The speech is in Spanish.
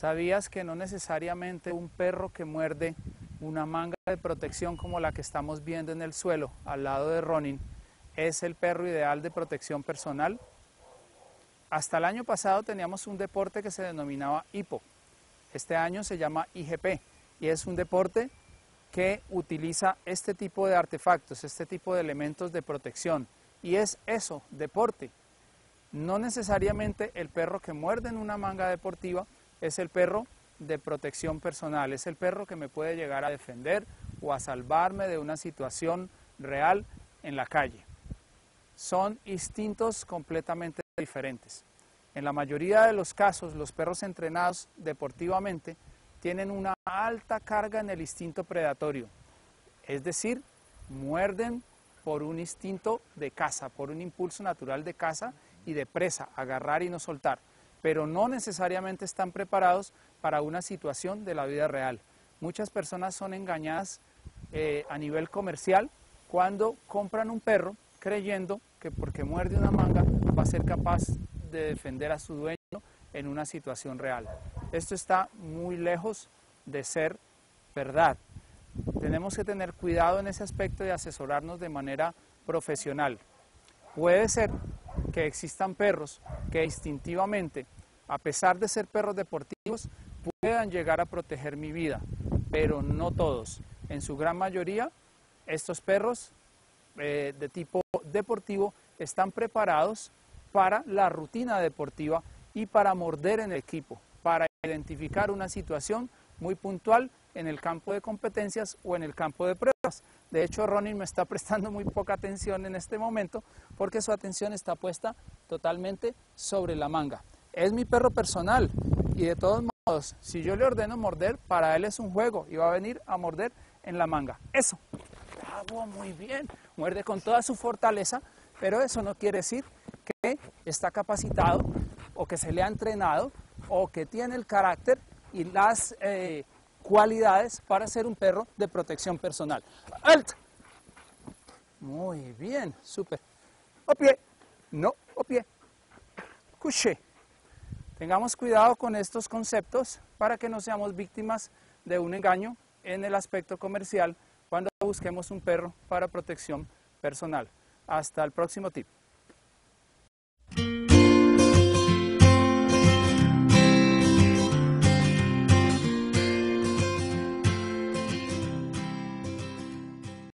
¿Sabías que no necesariamente un perro que muerde una manga de protección como la que estamos viendo en el suelo al lado de Ronin es el perro ideal de protección personal? Hasta el año pasado teníamos un deporte que se denominaba HIPO. Este año se llama IGP y es un deporte que utiliza este tipo de artefactos, este tipo de elementos de protección. Y es eso, deporte. No necesariamente el perro que muerde en una manga deportiva es el perro de protección personal, es el perro que me puede llegar a defender o a salvarme de una situación real en la calle. Son instintos completamente diferentes. En la mayoría de los casos, los perros entrenados deportivamente tienen una alta carga en el instinto predatorio, es decir, muerden por un instinto de caza, por un impulso natural de caza y de presa, agarrar y no soltar, pero no necesariamente están preparados para una situación de la vida real. Muchas personas son engañadas eh, a nivel comercial cuando compran un perro creyendo que porque muerde una manga va a ser capaz de defender a su dueño en una situación real. Esto está muy lejos de ser verdad. Tenemos que tener cuidado en ese aspecto de asesorarnos de manera profesional. Puede ser que existan perros que instintivamente, a pesar de ser perros deportivos, puedan llegar a proteger mi vida, pero no todos. En su gran mayoría, estos perros eh, de tipo deportivo están preparados para la rutina deportiva y para morder en el equipo, para identificar una situación muy puntual en el campo de competencias o en el campo de pruebas. De hecho, Ronnie me está prestando muy poca atención en este momento porque su atención está puesta totalmente sobre la manga. Es mi perro personal y de todos modos, si yo le ordeno morder, para él es un juego y va a venir a morder en la manga. Eso. Bravo, muy bien. Muerde con toda su fortaleza, pero eso no quiere decir que está capacitado o que se le ha entrenado o que tiene el carácter y las eh, cualidades para ser un perro de protección personal. ¡Alta! Muy bien, súper. O pie, no, o pie. Couché. Tengamos cuidado con estos conceptos para que no seamos víctimas de un engaño en el aspecto comercial cuando busquemos un perro para protección personal. Hasta el próximo tip.